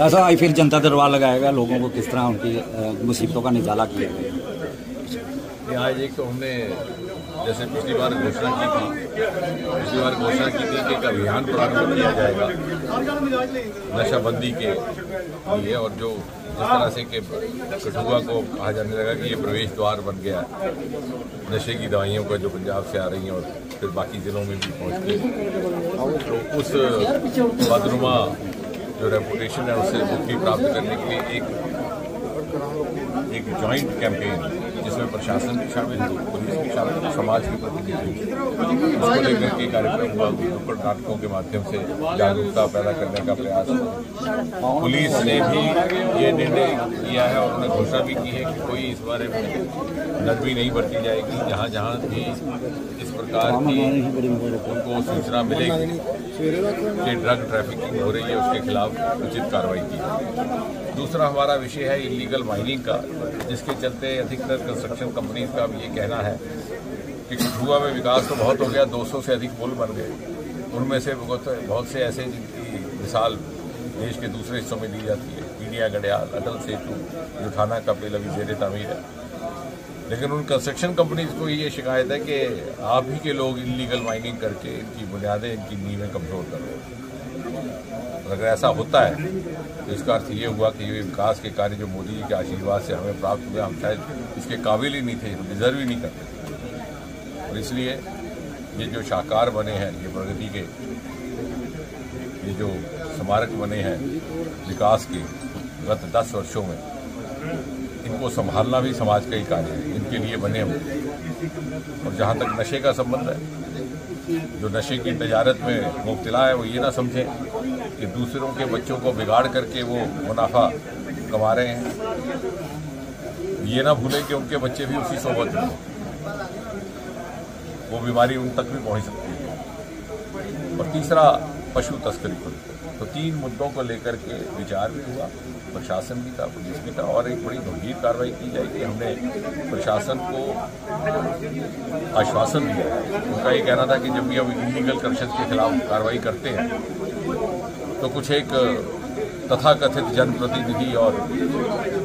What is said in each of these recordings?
ऐसा आई फिर जनता दरबार लगाएगा, लोगों को किस तरह उनकी मुसीबतों का निजाला किया गया आज एक तो हमने, जैसे पिछली बार घोषणा की थी, पिछली बार घोषणा की थी कि एक अभियान प्रारंभ किया जाएगा, नशाबंदी के लिए, और जो जिस तरह से कि कठुआ को कहा जाने लगा कि ये प्रवेश द्वार बन गया नशे की दवाइयों का जो पंजाब से आ रही हैं और फिर बाकी जिलों में भी पहुँचती हैं। तो उस बदनुमा जो रेपुटेशन है उसे मुक्ति प्राप्त करने के लिए एक एक जॉइंट कैंपेन जिसमें प्रशासन भी शामिल थी पुलिस भी शामिल थी समाज के प्रतिनिधि लेकर के कार्यक्रम हुआ नुक्कड़ नाटकों के माध्यम से जागरूकता पैदा करने का प्रयास पुलिस ने भी ये निर्णय किया है और उन्होंने घोषणा भी की है कि कोई इस बारे में नरमी नहीं बरती जाएगी। जहाँ जहाँ भी इस प्रकार की उनको सूचना मिलेगी कि ड्रग ट्रैफिकिंग हो रही है, उसके खिलाफ उचित कार्रवाई की जाएगी। दूसरा हमारा विषय है इलीगल माइनिंग का, जिसके चलते अधिकतर कंस्ट्रक्शन कंपनीज़ का भी ये कहना है कि कठुआ में विकास तो बहुत हो गया 200 से अधिक पुल बन गए। उनमें से बहुत बहुत से ऐसे जिनकी मिसाल देश के दूसरे हिस्सों में दी जाती है। इंडिया गडियाल अटल सेतु जो थाना का पेल अभी जेर तमीर है। लेकिन उन कंस्ट्रक्शन कंपनीज़ को ये शिकायत है कि आप ही के लोग इलीगल माइनिंग करके इनकी बुनियादें, इनकी नींवें कमज़ोर कर रहे हैं। अगर ऐसा होता है तो इसका अर्थ ये हुआ कि ये विकास के कार्य जो मोदी जी के आशीर्वाद से हमें प्राप्त हुए, हम शायद इसके काबिल ही नहीं थे, हम डिजर्व ही नहीं करते और इसलिए ये जो शाहकार बने हैं, ये प्रगति के, ये जो स्मारक बने हैं, विकास के गत दस वर्षों में, इनको संभालना भी समाज का ही कार्य है, इनके लिए बने हम। और जहाँ तक नशे का संबंध है जो नशे की तजारत में मुबतला है, वो ये ना समझें कि दूसरों के बच्चों को बिगाड़ करके वो मुनाफा कमा रहे हैं। ये ना भूलें कि उनके बच्चे भी उसी सोबत में। वो बीमारी उन तक भी पहुँच सकती है। और तीसरा, पशु तस्करी को तो तीन मुद्दों को लेकर के विचार भी हुआ। प्रशासन भी था, पुलिस भी था और एक बड़ी गंभीर कार्रवाई की जाएगी। हमने प्रशासन को आश्वासन दिया उनका ये कहना था कि जब भी हम इलीगल करप्शन के खिलाफ कार्रवाई करते हैं तो कुछ एक तथाकथित जनप्रतिनिधि और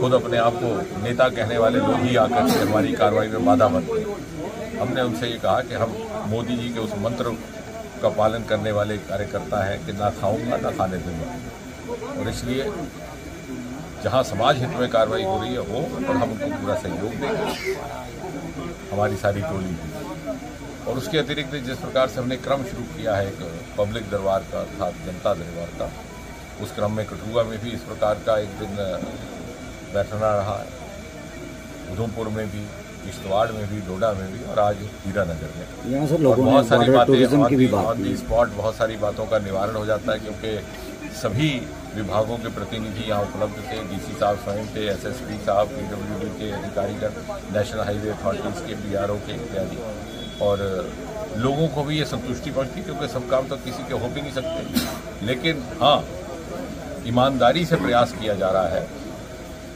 खुद अपने आप को नेता कहने वाले लोग ही आकर के हमारी कार्रवाई में बाधा बनते हैं हमने उनसे ये कहा कि हम मोदी जी के उस मंत्र का पालन करने वाले कार्यकर्ता हैं कि ना खाऊँगा, ना खाने दूँगा। और इसलिए जहाँ समाज हित में कार्रवाई हो रही है हो और हम उनको पूरा सहयोग देंगे। हमारी सारी टोली भी। और उसके अतिरिक्त जिस प्रकार से हमने क्रम शुरू किया है एक पब्लिक दरबार का अर्थात जनता दरबार का उस क्रम में कठुआ में भी इस प्रकार का एक दिन बैठना रहा। है उधमपुर में भी किश्तवाड़ में भी डोडा में भी और आज हीरानगर में। यहाँ लोगों बहुत सारी बातें ऑन दी- स्पॉट बहुत सारी बातों का निवारण हो जाता है क्योंकि सभी विभागों के प्रतिनिधि यहाँ उपलब्ध थे डीसी साहब स्वयं थे एसएसपी साहब पीडब्ल्यूडी के अधिकारीगण नेशनल हाईवे अथॉरिटीज़ के बीआरओ के इत्यादि। और लोगों को भी ये संतुष्टि पहुँचती क्योंकि सब काम तो किसी के हो भी नहीं सकते। लेकिन हाँ ईमानदारी से प्रयास किया जा रहा है।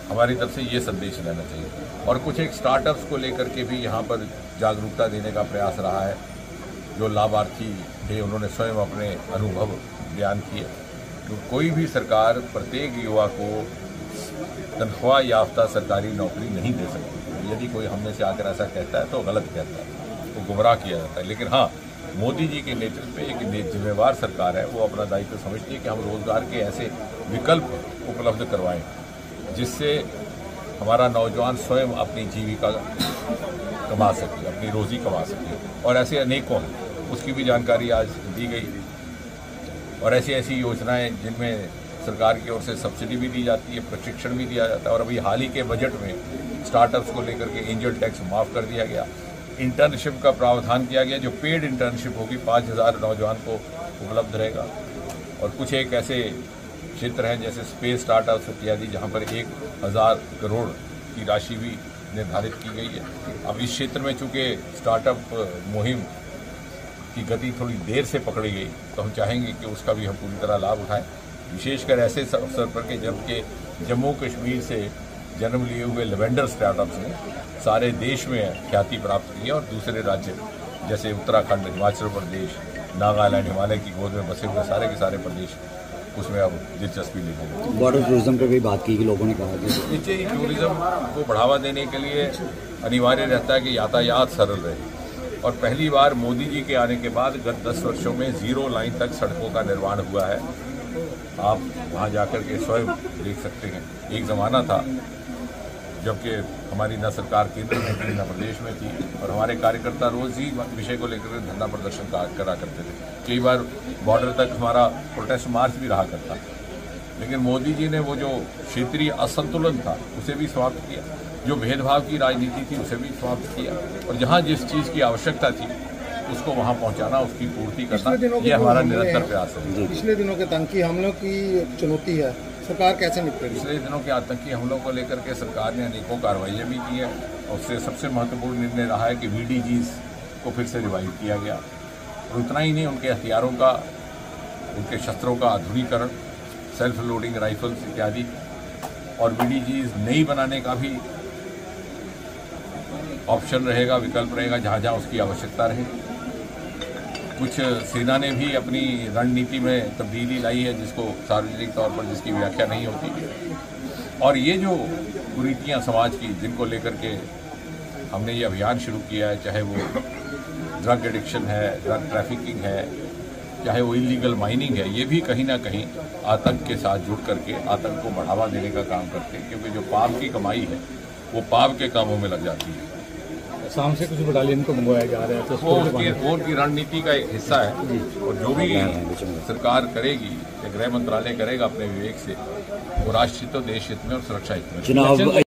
हमारी तरफ़ से ये संदेश रहना चाहिए। और कुछ एक स्टार्टअप्स को लेकर के भी यहाँ पर जागरूकता देने का प्रयास रहा है, जो लाभार्थी थे, उन्होंने स्वयं अपने अनुभव बयान किए। तो कोई भी सरकार प्रत्येक युवा को तनख्वाह याफ्ता सरकारी नौकरी नहीं दे सकती। यदि कोई हमने से आकर ऐसा कहता है तो गलत कहता है वो तो गुमराह किया जाता है। लेकिन हाँ मोदी जी के नेतृत्व में एक जिम्मेवार सरकार है, वो अपना दायित्व समझती है कि हम रोज़गार के ऐसे विकल्प उपलब्ध करवाएँ, जिससे हमारा नौजवान स्वयं अपनी जीविका कमा सके, अपनी रोजी कमा सके। और ऐसे अनेकों उसकी भी जानकारी आज दी गई। और ऐसी ऐसी योजनाएँ जिनमें सरकार की ओर से सब्सिडी भी दी जाती है, प्रशिक्षण भी दिया जाता है और अभी हाल ही के बजट में स्टार्टअप्स को लेकर के एंजल टैक्स माफ़ कर दिया गया। इंटर्नशिप का प्रावधान किया गया, जो पेड इंटर्नशिप होगी, पाँच हज़ार नौजवान को उपलब्ध रहेगा। और कुछ एक ऐसे क्षेत्र हैं, जैसे स्पेस स्टार्टअप्स इत्यादि, जहाँ पर एक हज़ार करोड़ की राशि भी निर्धारित की गई है। अब इस क्षेत्र में चूँकि स्टार्टअप मुहिम की गति थोड़ी देर से पकड़ी गई। तो हम चाहेंगे कि उसका भी हम पूरी तरह लाभ उठाएँ। विशेषकर ऐसे अवसर पर कि जबकि जम्मू कश्मीर से जन्म लिए हुए लेवेंडर स्टार्टअप्स ने सारे देश में ख्याति प्राप्त की है और दूसरे राज्य जैसे उत्तराखंड हिमाचल प्रदेश नागालैंड हिमालय की गोद में बसे हुए सारे के सारे प्रदेश उसमें अब दिलचस्पी लेंगे बॉर्डर टूरिज़्म पर भी बात की कि लोगों ने कहा कि नीचे ही टूरिज़्म को बढ़ावा देने के लिए अनिवार्य रहता है कि यातायात सरल रहे। और पहली बार मोदी जी के आने के बाद गत दस वर्षों में ज़ीरो लाइन तक सड़कों का निर्माण हुआ है। आप वहाँ जाकर के स्वयं देख सकते हैं। एक ज़माना था जबकि हमारी न सरकार केंद्र में थी, न प्रदेश में थी और हमारे कार्यकर्ता रोज ही विषय को लेकर धरना प्रदर्शन करा करते थे। कई बार बॉर्डर तक हमारा प्रोटेस्ट मार्च भी रहा करता। लेकिन मोदी जी ने वो जो क्षेत्रीय असंतुलन था उसे भी समाप्त किया। जो भेदभाव की राजनीति थी उसे भी समाप्त किया। और जहाँ जिस चीज़ की आवश्यकता थी उसको वहाँ पहुँचाना उसकी पूर्ति करना ये हमारा निरंतर प्रयास है। पिछले दिनों के आतंकी हमलों की चुनौती है सरकार कैसे निपटेगी? पिछले दिनों के आतंकी हमलों को लेकर के सरकार ने अनेकों कार्रवाइयाँ भी की हैं और उससे सबसे महत्वपूर्ण निर्णय रहा है कि वीडीजीज को फिर से रिवाइव किया गया। और उतना ही नहीं उनके हथियारों का उनके शस्त्रों का आधुनिकरण सेल्फ लोडिंग राइफल्स इत्यादि और वीडीजीज नहीं बनाने का भी ऑप्शन रहेगा, विकल्प रहेगा, जहाँ जहाँ उसकी आवश्यकता रहे। कुछ सेना ने भी अपनी रणनीति में तब्दीली लाई है, जिसको सार्वजनिक तौर पर जिसकी व्याख्या नहीं होती। और ये जो कुरीतियाँ समाज की, जिनको लेकर के हमने ये अभियान शुरू किया है, चाहे वो ड्रग एडिक्शन है ड्रग ट्रैफिकिंग है चाहे वो इलीगल माइनिंग है ये भी कहीं ना कहीं आतंक के साथ जुड़ करके आतंक को बढ़ावा देने का काम करते हैं क्योंकि जो पाप की कमाई है वो पाप के कामों में लग जाती है। शाम से कुछ बटालियन को मंगवाया जा रहा है तो वो उसको उनकी वो उनकी रणनीति का एक हिस्सा है और जो भी सरकार करेगी या गृह मंत्रालय करेगा अपने विवेक से वो राष्ट्र हित और देश हित में और सुरक्षा हित में।